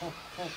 Oh, oh.